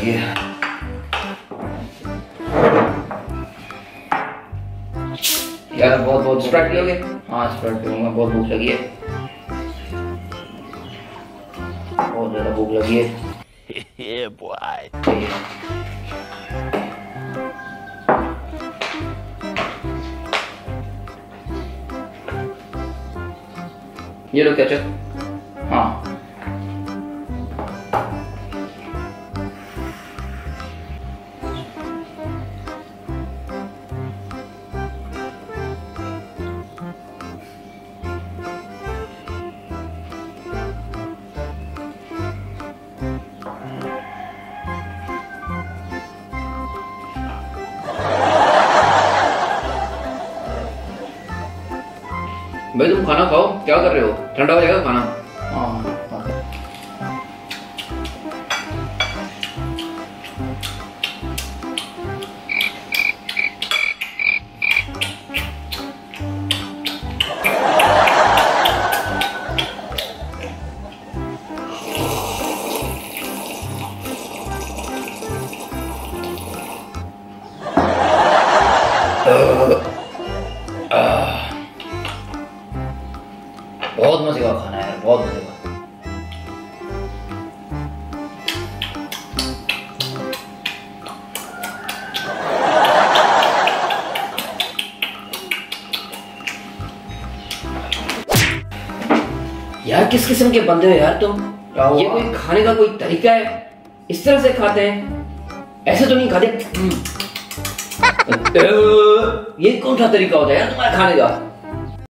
लगी है यार बहुत बहुत स्प्राइट लगे हाँ स्प्राइट पीऊँगा बहुत भूख लगी है। बहुत ज़्यादा भूख लगी है। Yeah, बॉय ये लो क्या चल हाँ। भाई तुम खाना खाओ। क्या कर रहे हो? ठंडा हो जाएगा खाना। हाँ, बहुत मज़े का खाना है यार बहुत मज़े का यार किस किस्म के बंदे हो यार तुम? ये कोई खाने का कोई तरीका है? इस तरह से खाते हैं। ऐसे तो नहीं खाते। ये कौन सा तरीका होता है यार तुम्हारे खाने का?